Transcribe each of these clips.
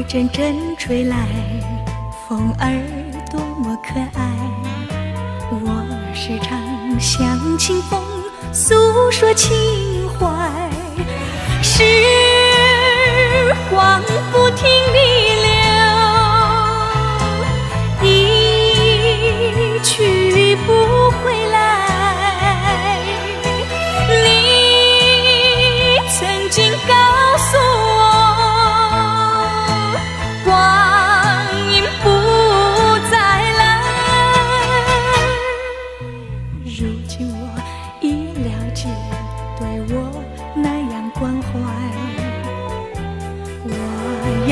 一阵阵吹来风儿多么可爱我时常向清风诉说情怀。时光不停的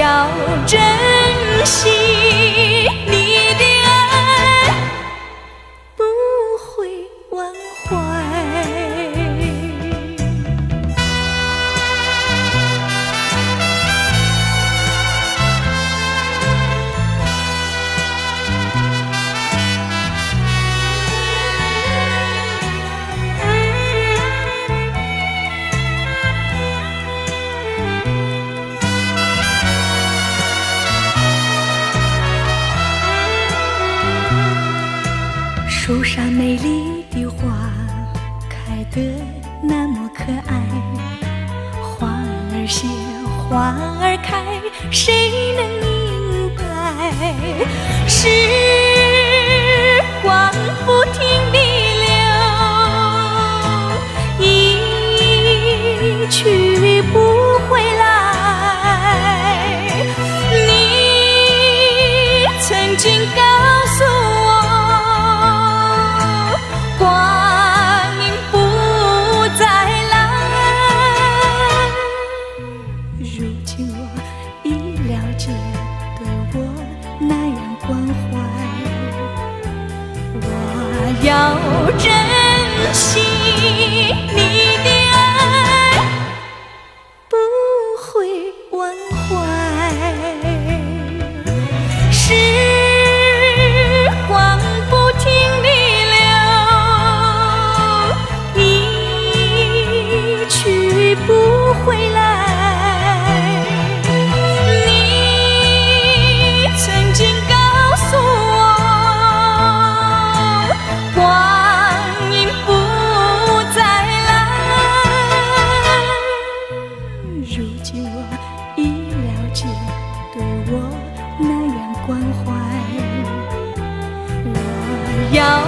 要珍惜你。树上美丽的花开得那么可爱，花儿谢，花儿开，谁能明白？是。要要